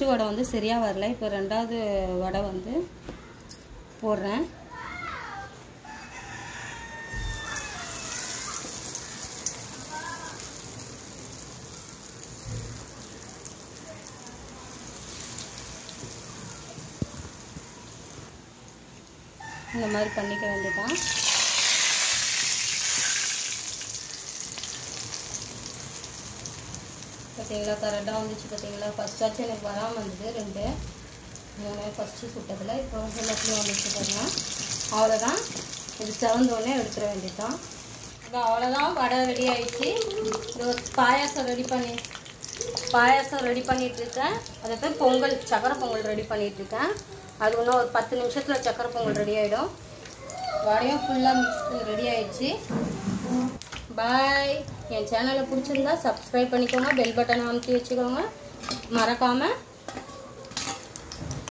First வடை வந்து சரியாக வரல. இப்போ ரெண்டாவது வடை வந்து போடுறேன். இந்த மாதிரி பண்ணிக்க வேண்டியதான் பார்த்தீங்களா? கரெக்டாக வந்துச்சு பார்த்தீங்களா? ஃபஸ்ட்டாச்சும் எனக்கு வராமல் இருந்தது ரெண்டு. மூணு ஃபஸ்ட்டு சுட்டதில் இப்போ எல்லாத்துலேயும் வந்துச்சு பாருங்க. அவ்வளோதான் இது செவந்தோடனே எடுத்துட வேண்டியதான் இப்போ அவ்வளோதான் வடை ரெடி ஆகிடுச்சு இது ஒரு பாயாசம் ரெடி பண்ணி பாயாசம் ரெடி பண்ணிகிட்ருக்கேன் இருக்கேன். அதை போய் பொங்கல் சக்கரை பொங்கல் ரெடி பண்ணிகிட்ருக்கேன் இருக்கேன். அது இன்னும் ஒரு பத்து நிமிஷத்தில் சக்கரை பொங்கல் ரெடி ஆகிடும் வடையும் ஃபுல்லாக மிக்ஸ் ரெடி ஆகிடுச்சு பாய் என் சேனலை பிடிச்சிருந்தா சப்ஸ்கிரைப் பண்ணிக்கோங்க பெல் பட்டனை அமுத்தி வச்சுக்கோங்க. மறக்காமல்